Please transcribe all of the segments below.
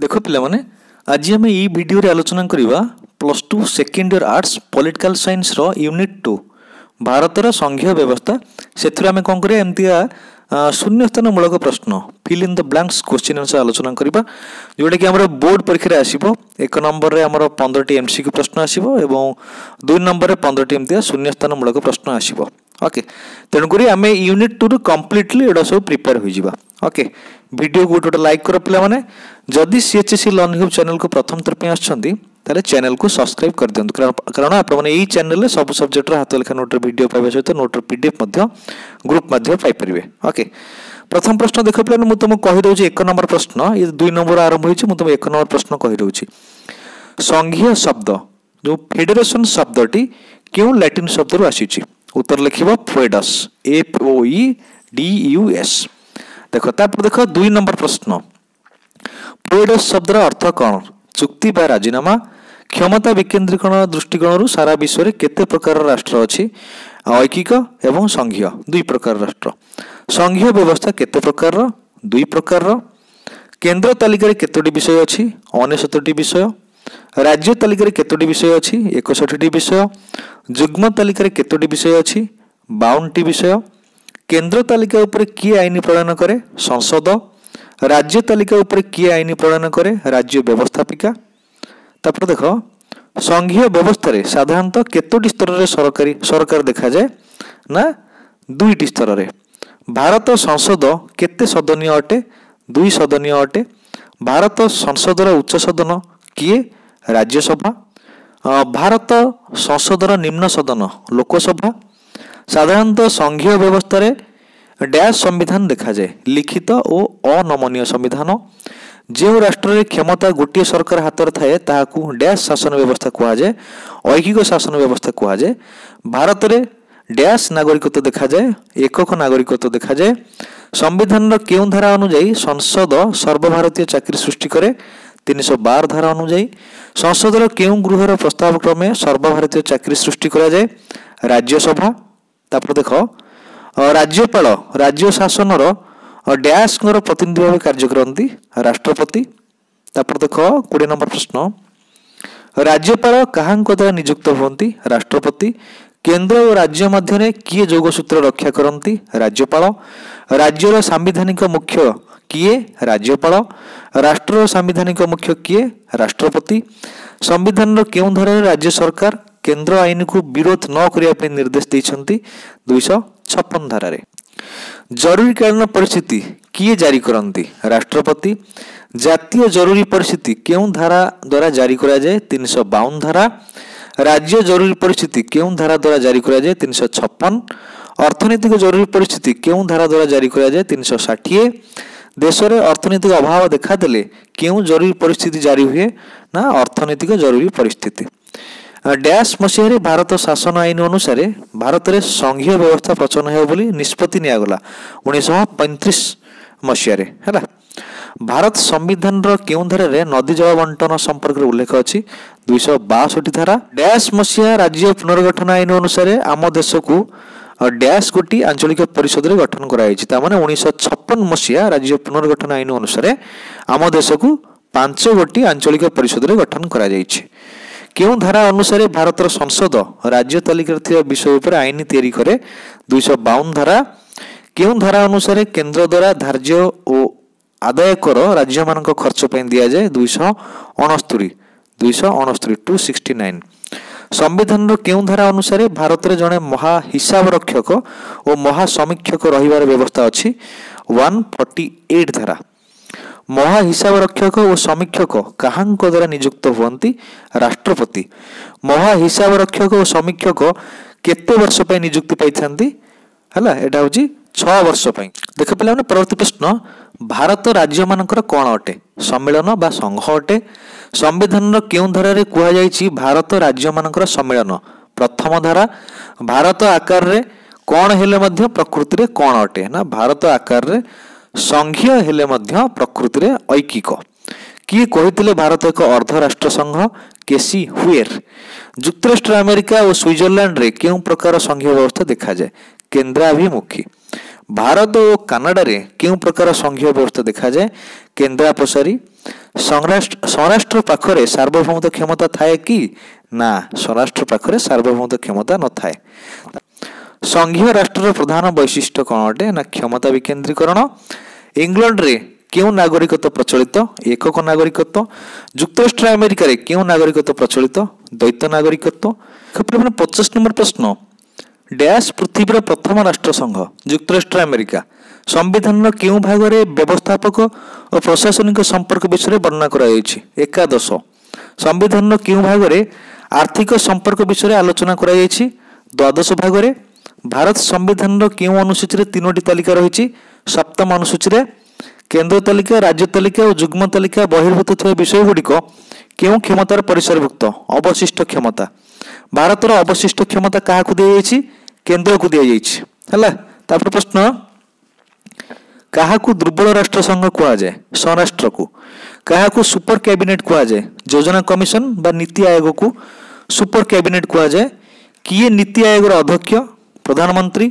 ଦେଖ ପିଲାମାନେ ଆଜି ଆମେ ଏଇ ଭିଡ଼ିଓରେ ଆଲୋଚନା କରିବା plus two second year arts political ସାଇନ୍ସର unit two ଭାରତର ସଂଘୀୟ ବ୍ୟବସ୍ଥା ସେଥିରେ ଆମେ କ'ଣ କରିବା ଏମିତିଆ ଶୂନ୍ୟସ୍ଥାନମୂଳକ ପ୍ରଶ୍ନ fill in the blanks question ଅନୁସାରେ ଆଲୋଚନା କରିବା ଯେଉଁଟାକି ଆମର ବୋର୍ଡ଼ ପରୀକ୍ଷାରେ ଆସିବ ଏକ ନମ୍ବରରେ ଆମର ପନ୍ଦରଟି ଏମ୍ ସିକ୍ୟୁ ପ୍ରଶ୍ନ ଆସିବ ଏବଂ ଦୁଇ ନମ୍ବରରେ ପନ୍ଦରଟି ଏମିତିଆ ଶୂନ୍ୟସ୍ଥାନମୂଳକ ପ୍ରଶ୍ନ ଆସିବ ଓକେ ତେଣୁକରି ଆମେ ୟୁନିଟ୍ ଟୁରୁ କମ୍ପ୍ଲିଟଲି ଏଗୁଡ଼ା ସବୁ ପ୍ରିପେୟାର ହୋଇଯିବା ओके को गोटे गोटे लाइक कर पाने जदि C H C learning hub channel को प्रथम थर पर आसले चैनल को सब्सक्राइब कर दिखाँ कारण आपने चेल सब सब्जेक्टर हाथ लेखा नोट्रे भिड पाइबा सहित नोट्र पीडीएफ ग्रुप पाइपर ओके प्रथम प्रश्न देख पे मुझे तुमको कहीदे एक नंबर प्रश्न ये दुई नंबर आरंभ हो तुम एक नंबर प्रश्न कहीदे संघीय शब्द जो फेडेरेसन शब्दी क्यों लाटिन शब्द रू आसी उत्तर लिखे friends F O D U S ଦେଖ ତାପରେ ଦେଖ ଦୁଇ ନମ୍ବର ପ୍ରଶ୍ନ ପୋଏଡୋସ୍ ଶବ୍ଦର ଅର୍ଥ କ'ଣ ଚୁକ୍ତି ବା ରାଜିନାମା କ୍ଷମତା ବିକେନ୍ଦ୍ରୀକରଣ ଦୃଷ୍ଟିକୋଣରୁ ସାରା ବିଶ୍ୱରେ କେତେ ପ୍ରକାରର ରାଷ୍ଟ୍ର ଅଛି ଐକିକ ଏବଂ ସଂଘୀୟ ଦୁଇ ପ୍ରକାର ରାଷ୍ଟ୍ର ସଂଘୀୟ ବ୍ୟବସ୍ଥା କେତେ ପ୍ରକାରର ଦୁଇ ପ୍ରକାରର କେନ୍ଦ୍ର ତାଲିକାରେ କେତୋଟି ବିଷୟ ଅଛି ଅନେଶତଟି ବିଷୟ ରାଜ୍ୟ ତାଲିକାରେ କେତୋଟି ବିଷୟ ଅଛି ଏକଷଠିଟି ବିଷୟ ଯୁଗ୍ମ ତାଲିକାରେ କେତୋଟି ବିଷୟ ଅଛି ବାଉନଟି ବିଷୟ কেন্দ্র তালিকা উপরে কি আইন প্রদান করে সংসদ রাজ্য তালিকা উপরে কি আইন প্রদান করে রাজ্য ব্যবস্থাপিকা তারপর দেখো সংঘীয় ব্যবস্থায় সাধারণত কতটি স্তরের সরকারি সরকার দেখা যায় না দুইটি স্তরের ভারত সংসদ কত সদনীয় অটে দুই সদনীয় অটে ভারত সংসদর উচ্চ সদন কি রাজ্যসভা ভারত সংসদর নিম্ন সদন লোকসভা ସାଧାରଣତଃ ସଂଘୀୟ ବ୍ୟବସ୍ଥାରେ ଡ୍ୟାସ୍ ସମ୍ବିଧାନ ଦେଖାଯାଏ ଲିଖିତ ଓ ଅନମନୀୟ ସମ୍ବିଧାନ ଯେଉଁ ରାଷ୍ଟ୍ରରେ କ୍ଷମତା ଗୋଟିଏ ସରକାର ହାତରେ ଥାଏ ତାହାକୁ ଡ୍ୟାସ୍ ଶାସନ ବ୍ୟବସ୍ଥା କୁହାଯାଏ ଐକିକ ଶାସନ ବ୍ୟବସ୍ଥା କୁହାଯାଏ ଭାରତରେ ଡ୍ୟାସ୍ ନାଗରିକତ୍ୱ ଦେଖାଯାଏ ଏକକ ନାଗରିକତ୍ୱ ଦେଖାଯାଏ ସମ୍ବିଧାନର କେଉଁ ଧାରା ଅନୁଯାୟୀ ସଂସଦ ସର୍ବଭାରତୀୟ ଚାକିରି ସୃଷ୍ଟି କରେ ତିନିଶହ ବାର ଧାରା ଅନୁଯାୟୀ ସଂସଦର କେଉଁ ଗୃହର ପ୍ରସ୍ତାବ କ୍ରମେ ସର୍ବଭାରତୀୟ ଚାକିରି ସୃଷ୍ଟି କରାଯାଏ ରାଜ୍ୟସଭା ତାପରେ ଦେଖ ରାଜ୍ୟପାଳ ରାଜ୍ୟ ଶାସନର ଡ୍ୟାସ୍ଙ୍କର ପ୍ରତିନିଧି ଭାବେ କାର୍ଯ୍ୟ କରନ୍ତି ରାଷ୍ଟ୍ରପତି ତାପରେ ଦେଖ କୋଡ଼ିଏ ନମ୍ବର ପ୍ରଶ୍ନ ରାଜ୍ୟପାଳ କାହାଙ୍କ ଦ୍ୱାରା ନିଯୁକ୍ତ ହୁଅନ୍ତି ରାଷ୍ଟ୍ରପତି କେନ୍ଦ୍ର ଓ ରାଜ୍ୟ ମଧ୍ୟରେ କିଏ ଯୋଗସୂତ୍ର ରକ୍ଷା କରନ୍ତି ରାଜ୍ୟପାଳ ରାଜ୍ୟର ସାମ୍ବିଧାନିକ ମୁଖ୍ୟ କିଏ ରାଜ୍ୟପାଳ ରାଷ୍ଟ୍ରର ସାମ୍ବିଧାନିକ ମୁଖ୍ୟ କିଏ ରାଷ୍ଟ୍ରପତି ସମ୍ବିଧାନର କେଉଁ ଧାରାରେ ରାଜ୍ୟ ସରକାର କେନ୍ଦ୍ର ଆଇନକୁ ବିରୋଧ ନ କରିବା ପାଇଁ ନିର୍ଦ୍ଦେଶ ଦେଇଛନ୍ତି ଦୁଇଶହ ଛପନ ଧାରାରେ ଜରୁରୀକାଳୀନ ପରିସ୍ଥିତି କିଏ ଜାରି କରନ୍ତି ରାଷ୍ଟ୍ରପତି ଜାତୀୟ ଜରୁରୀ ପରିସ୍ଥିତି କେଉଁ ଧାରା ଦ୍ୱାରା ଜାରି କରାଯାଏ ତିନିଶହ ବାଉନ ଧାରା ରାଜ୍ୟ ଜରୁରୀ ପରିସ୍ଥିତି କେଉଁ ଧାରା ଦ୍ୱାରା ଜାରି କରାଯାଏ ତିନିଶହ ଛପନ ଅର୍ଥନୈତିକ ଜରୁରୀ ପରିସ୍ଥିତି କେଉଁ ଧାରା ଦ୍ୱାରା ଜାରି କରାଯାଏ ତିନିଶହ ଷାଠିଏ ଦେଶରେ ଅର୍ଥନୈତିକ ଅଭାବ ଦେଖାଦେଲେ କେଉଁ ଜରୁରୀ ପରିସ୍ଥିତି ଜାରି ହୁଏ ନା ଅର୍ଥନୈତିକ ଜରୁରୀ ପରିସ୍ଥିତି ଡ୍ୟାଶ ମସିହାରେ ଭାରତ ଶାସନ ଆଇନ ଅନୁସାରେ ଭାରତରେ ସଂଘୀୟ ବ୍ୟବସ୍ଥା ପ୍ରଚଳନ ହେବ ବୋଲି ନିଷ୍ପତ୍ତି ନିଆଗଲା ଉଣେଇଶହ ପଇଁତିରିଶ ମସିହାରେ ହେଲା ଭାରତ ସମ୍ବିଧାନର କେଉଁ ଧାରାରେ ନଦୀ ଜଳ ବଣ୍ଟନ ସମ୍ପର୍କରେ ଉଲ୍ଲେଖ ଅଛି ଦୁଇଶହ ବାଷଠି ଧାରା ଡ୍ୟାଶ ମସିହା ରାଜ୍ୟ ପୁନର୍ଗଠନ ଆଇନ ଅନୁସାରେ ଆମ ଦେଶକୁ ଡ୍ୟାଶ ଗୋଟିଏ ଆଞ୍ଚଳିକ ପରିଷଦରେ ଗଠନ କରାଯାଇଛି ତା'ମାନେ ଉଣେଇଶହ ଛପନ ମସିହା ରାଜ୍ୟ ପୁନର୍ଗଠନ ଆଇନ ଅନୁସାରେ ଆମ ଦେଶକୁ ପାଞ୍ଚ ଗୋଟି ଆଞ୍ଚଳିକ ପରିଷଦରେ ଗଠନ କରାଯାଇଛି କେଉଁ ଧାରା ଅନୁସାରେ ଭାରତର ସଂସଦ ରାଜ୍ୟ ତାଲିକାରେ ଥିବା ବିଷୟ ଉପରେ ଆଇନ ତିଆରି କରେ ଦୁଇଶହ ବାଉନ ଧାରା କେଉଁ ଧାରା ଅନୁସାରେ କେନ୍ଦ୍ର ଦ୍ୱାରା ଧାର୍ଯ୍ୟ ଓ ଆଦାୟ କର ରାଜ୍ୟମାନଙ୍କ ଖର୍ଚ୍ଚ ପାଇଁ ଦିଆଯାଏ ଦୁଇଶହ ଅଣସ୍ତରୀ ଦୁଇଶହ ଅଣସ୍ତରୀ ଟୁ ସିକ୍ସଟି ନାଇନ୍ ସମ୍ବିଧାନର କେଉଁ ଧାରା ଅନୁସାରେ ଭାରତରେ ଜଣେ ମହା ହିସାବ ରକ୍ଷକ ଓ ମହା ସମୀକ୍ଷକ ରହିବାର ବ୍ୟବସ୍ଥା ଅଛି ୱାନ୍ ଫର୍ଟି ଏଇଟ୍ ଧାରା ମହା ହିସାବରକ୍ଷକ ଓ ସମୀକ୍ଷକ କାହାଙ୍କ ଦ୍ୱାରା ନିଯୁକ୍ତ ହୁଅନ୍ତି ରାଷ୍ଟ୍ରପତି ମହା ହିସାବରକ୍ଷକ ଓ ସମୀକ୍ଷକ କେତେ ବର୍ଷ ପାଇଁ ନିଯୁକ୍ତି ପାଇଥାନ୍ତି ହେଲା ଏଇଟା ହେଉଛି ଛଅ ବର୍ଷ ପାଇଁ ଦେଖ ପିଲାମାନେ ପରବର୍ତ୍ତୀ ପ୍ରଶ୍ନ ଭାରତ ରାଜ୍ୟମାନଙ୍କର କ'ଣ ଅଟେ ସମ୍ମିଳନ ବା ସଂଘ ଅଟେ ସମ୍ବିଧାନର କେଉଁ ଧାରାରେ କୁହାଯାଇଛି ଭାରତ ରାଜ୍ୟମାନଙ୍କର ସମ୍ମିଳନ ପ୍ରଥମ ଧାରା ଭାରତ ଆକାରରେ କ'ଣ ହେଲେ ମଧ୍ୟ ପ୍ରକୃତିରେ କ'ଣ ଅଟେ ନା ଭାରତ ଆକାରରେ ସଂଘୀୟ ହେଲେ ମଧ୍ୟ ପ୍ରକୃତିରେ ଐକିକ କିଏ କହିଥିଲେ ଭାରତ ଏକ ଅର୍ଦ୍ଧରାଷ୍ଟ୍ର ସଂଘ କେସି ହୁଏର୍ ଯୁକ୍ତରାଷ୍ଟ୍ର ଆମେରିକା ଓ ସୁଇଜରଲ୍ୟାଣ୍ଡରେ କେଉଁ ପ୍ରକାର ସଂଘୀୟ ବ୍ୟବସ୍ଥା ଦେଖାଯାଏ କେନ୍ଦ୍ରାଭିମୁଖୀ ଭାରତ ଓ କାନାଡ଼ାରେ କେଉଁ ପ୍ରକାର ସଂଘୀୟ ବ୍ୟବସ୍ଥା ଦେଖାଯାଏ କେନ୍ଦ୍ରାପସାରୀ ସ୍ୱରାଷ୍ଟ୍ର ପାଖରେ ସାର୍ବଭୌମତ୍ୱ କ୍ଷମତା ଥାଏ କି ନା ସ୍ୱରାଷ୍ଟ୍ର ପାଖରେ ସାର୍ବଭୌମତ୍ୱ କ୍ଷମତା ନଥାଏ ସଂଘୀୟ ରାଷ୍ଟ୍ରର ପ୍ରଧାନ ବୈଶିଷ୍ଟ୍ୟ କ'ଣ ଅଟେ ନା କ୍ଷମତା ବିକେନ୍ଦ୍ରୀକରଣ ଇଂଲଣ୍ଡରେ କେଉଁ ନାଗରିକତ୍ୱ ପ୍ରଚଳିତ ଏକକ ନାଗରିକତ୍ୱ ଯୁକ୍ତରାଷ୍ଟ୍ର ଆମେରିକାରେ କେଉଁ ନାଗରିକତ୍ୱ ପ୍ରଚଳିତ ଦ୍ୱୈତ ନାଗରିକତ୍ୱ ମାନେ ପଚାଶ ନମ୍ବର ପ୍ରଶ୍ନ ଡ୍ୟାସ୍ ପୃଥିବୀର ପ୍ରଥମ ରାଷ୍ଟ୍ରସଂଘ ଯୁକ୍ତରାଷ୍ଟ୍ର ଆମେରିକା ସମ୍ବିଧାନର କେଉଁ ଭାଗରେ ବ୍ୟବସ୍ଥାପକ ଓ ପ୍ରଶାସନିକ ସମ୍ପର୍କ ବିଷୟରେ ବର୍ଣ୍ଣନା କରାଯାଇଛି ଏକାଦଶ ସମ୍ବିଧାନର କେଉଁ ଭାଗରେ ଆର୍ଥିକ ସମ୍ପର୍କ ବିଷୟରେ ଆଲୋଚନା କରାଯାଇଛି ଦ୍ୱାଦଶ ଭାଗରେ ଭାରତ ସମ୍ବିଧାନର କେଉଁ ଅନୁସୂଚୀରେ ତିନୋଟି ତାଲିକା ରହିଛି ସପ୍ତମ ଅନୁସୂଚୀରେ କେନ୍ଦ୍ର ତାଲିକା ରାଜ୍ୟ ତାଲିକା ଓ ଯୁଗ୍ମ ତାଲିକା ବହିର୍ଭୂତ ଥିବା ବିଷୟଗୁଡ଼ିକ କେଉଁ କ୍ଷମତାର ପରିସରଭୁକ୍ତ ଅବଶିଷ୍ଟ କ୍ଷମତା ଭାରତର ଅବଶିଷ୍ଟ କ୍ଷମତା କାହାକୁ ଦିଆଯାଇଛି କେନ୍ଦ୍ରକୁ ଦିଆଯାଇଛି ହେଲା ତାପରେ ପ୍ରଶ୍ନ କାହାକୁ ଦୁର୍ବଳ ରାଷ୍ଟ୍ରସଂଘ କୁହାଯାଏ ସ୍ୱରାଷ୍ଟ୍ରକୁ କାହାକୁ ସୁପର କ୍ୟାବିନେଟ୍ କୁହାଯାଏ ଯୋଜନା କମିଶନ ବା ନୀତି ଆୟୋଗକୁ ସୁପର କ୍ୟାବିନେଟ୍ କୁହାଯାଏ କିଏ ନୀତି ଆୟୋଗର ଅଧ୍ୟକ୍ଷ প্রধানমন্ত্রী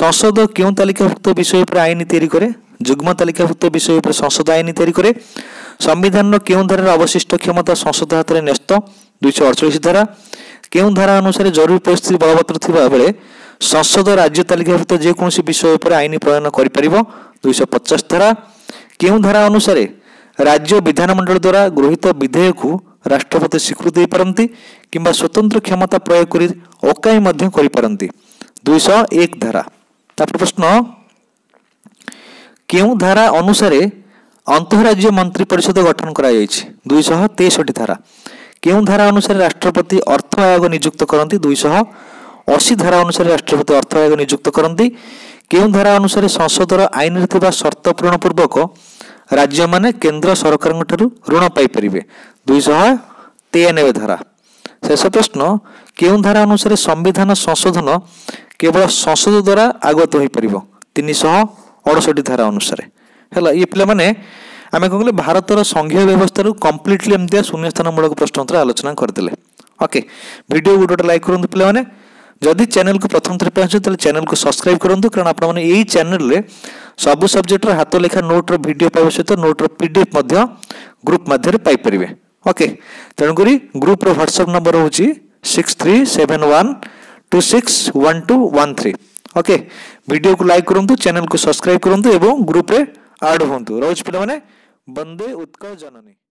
সংসদ কেউ তালিকাভুক্ত বিষয় উপরে আইন তৈরি করে যুগ্ম তালিকাভুক্ত বিষয় উপরে সংসদ আইন তৈরি করে সংবিধানের কেউ ধারার অবশিষ্ট ক্ষমতা সংসদ হাতের ন্যস্ত দুইশো অড়চাশ ধারা কেউ ধারা অনুসারে জরুরি পরিস্থিতি বলবত্তর থাকবে সংসদ রাজ্য তালিকাভুক্ত যেকোন বিষয় উপরে আইন প্রণয়ন করে পাব দুইশো পচাশ ধারা কেউ ধারা অনুসারে রাজ্য বিধানমণ্ডল দ্বারা গৃহীত বিধেয়কু রাষ্ট্রপতি স্বীকৃতি দিয়ে পারন্তি কিংবা স্বতন্ত্র ক্ষমতা প্রয়োগ করে অকাই মধ্য করে পারন্তি দুইশহ এক ধারা তারপর প্রশ্ন কেউ ধারা অনুসারে অন্তঃরাজ্য মন্ত্রী পরিষদ গঠন করা হয়েছে দুইশহ তেষট্টি ধারা কেউ ধারা অনুসারে রাষ্ট্রপতি অর্থ আয়োগ নিযুক্ত করতে দুইশহ অশী ধারা অনুসারে রাষ্ট্রপতি অর্থ আয়োগ নিযুক্ত করতে কেউ ধারা অনুসারে সংসদর আইନରେ ଥିବା ସର୍ତ୍ତ ପୂରଣ ପୂର୍ବକ ରାଜ୍ୟମାନେ କେନ୍ଦ୍ର ସରକାରଙ୍କଠାରୁ ଋଣ ପାଇପାରିବେ ଦୁଇଶହ ତେୟାନବେ ଧାରା ଶେଷ ପ୍ରଶ୍ନ କେଉଁ ଧାରା ଅନୁସାରେ ସମ୍ବିଧାନ ସଂଶୋଧନ କେବଳ ସଂସଦ ଦ୍ୱାରା ଆଗତ ହୋଇପାରିବ ତିନିଶହ ଅଡ଼ଷଠି ଧାରା ଅନୁସାରେ ହେଲା ଇଏ ପିଲାମାନେ ଆମେ କ'ଣ କହିଲେ ଭାରତର ସଂଘୀୟ ବ୍ୟବସ୍ଥାରୁ କମ୍ପ୍ଲିଟଲି ଏମିତିଆ ଶୂନ୍ୟସ୍ଥାନମୂଳକ ପ୍ରଶ୍ନଥରେ ଆଲୋଚନା କରିଦେଲେ ଓକେ ଭିଡ଼ିଓ ଗୋଟେ ଗୋଟେ ଲାଇକ୍ କରନ୍ତୁ ପିଲାମାନେ ଯଦି ଚ୍ୟାନେଲକୁ ପ୍ରଥମ ଥର ପାଇଁ ତାହେଲେ ଚ୍ୟାନେଲକୁ ସବସ୍କ୍ରାଇବ୍ କରନ୍ତୁ କାରଣ ଆପଣମାନେ ଏଇ ଚ୍ୟାନେଲରେ ସବୁ ସବଜେକ୍ଟର ହାତ ଲେଖା ନୋଟ୍ର ଭିଡ଼ିଓ ପାଇବା ସହିତ ନୋଟ୍ର ପି ଡି ଏଫ୍ ମଧ୍ୟ ଗ୍ରୁପ୍ ମାଧ୍ୟମରେ ପାଇପାରିବେ ଓକେ তেমক গ্রুপ্র হোয়াটসঅ্যাপ নম্বর হচ্ছে six three seven one two six one two one three okay video কু লাইক করতু চ্যানেল কু সবসক্রাইব করতু এবং গ্রুপে আড হুম রোজ পিলা মানে বন্দে উৎকল জননী